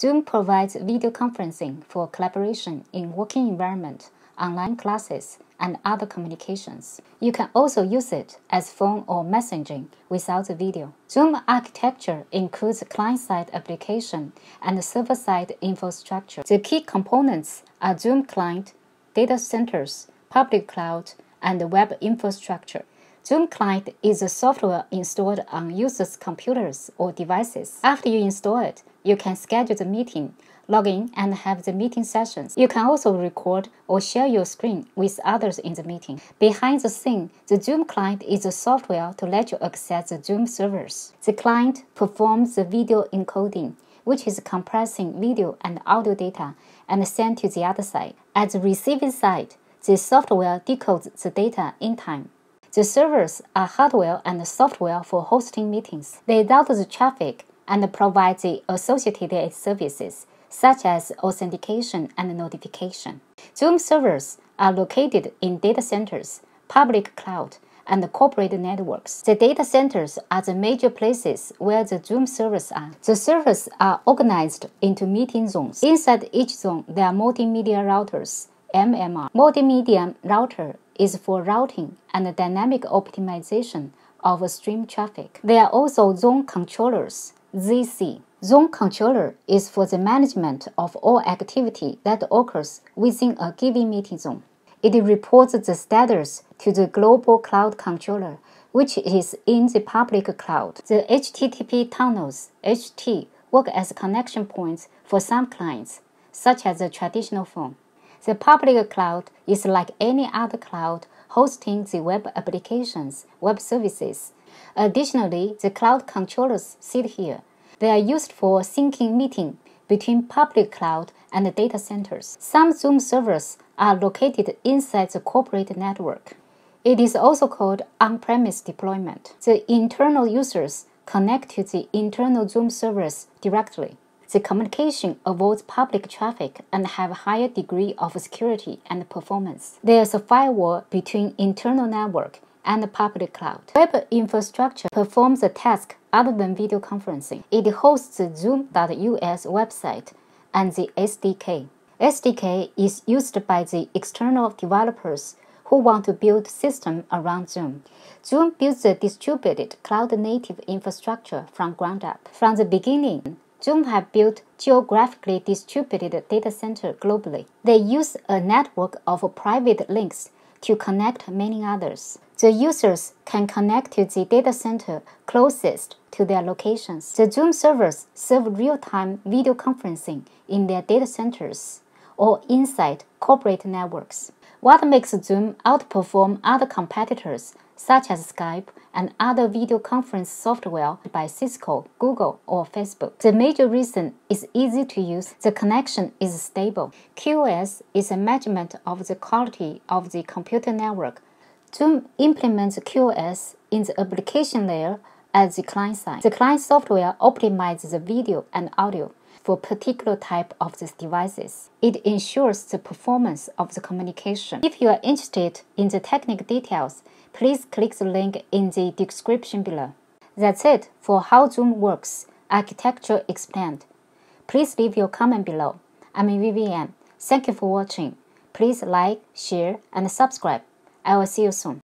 Zoom provides video conferencing for collaboration in working environment, online classes, and other communications. You can also use it as phone or messaging without video. Zoom architecture includes client-side application and server-side infrastructure. The key components are Zoom client, data centers, public cloud, and web infrastructure. Zoom Client is a software installed on users' computers or devices. After you install it, you can schedule the meeting, log in, and have the meeting sessions. You can also record or share your screen with others in the meeting. Behind the scene, the Zoom Client is a software to let you access the Zoom servers. The client performs the video encoding, which is compressing video and audio data and send to the other side. At the receiving side, the software decodes the data in time. The servers are hardware and software for hosting meetings. They route the traffic and provide the associated services, such as authentication and notification. Zoom servers are located in data centers, public cloud, and corporate networks. The data centers are the major places where the Zoom servers are. The servers are organized into meeting zones. Inside each zone, there are multimedia routers, MMR. Multimedia router is for routing and dynamic optimization of stream traffic. There are also zone controllers, ZC. Zone controller is for the management of all activity that occurs within a given meeting zone. It reports the status to the global cloud controller, which is in the public cloud. The HTTP tunnels, HT, work as connection points for some clients, such as the traditional phone. The public cloud is like any other cloud hosting the web applications, web services. Additionally, the cloud controllers sit here. They are used for syncing meeting between public cloud and data centers. Some Zoom servers are located inside the corporate network. It is also called on-premise deployment. The internal users connect to the internal Zoom servers directly the communication avoids public traffic and have a higher degree of security and performance. There is a firewall between internal network and public cloud. Web infrastructure performs a task other than video conferencing. It hosts the Zoom.us website and the SDK. SDK is used by the external developers who want to build system around Zoom. Zoom builds a distributed cloud-native infrastructure from ground up. From the beginning, Zoom have built geographically distributed data center globally. They use a network of private links to connect many others. The users can connect to the data center closest to their locations. The Zoom servers serve real-time video conferencing in their data centers or inside corporate networks. What makes Zoom outperform other competitors such as Skype and other video conference software by Cisco, Google, or Facebook. The major reason is easy to use. The connection is stable. QoS is a measurement of the quality of the computer network. Zoom implements QoS in the application layer at the client side. The client software optimizes the video and audio for particular type of these devices. It ensures the performance of the communication. If you are interested in the technical details, please click the link in the description below. That's it for how Zoom works, architecture explained. Please leave your comment below. I'm Vivien. Thank you for watching. Please like, share, and subscribe. I will see you soon.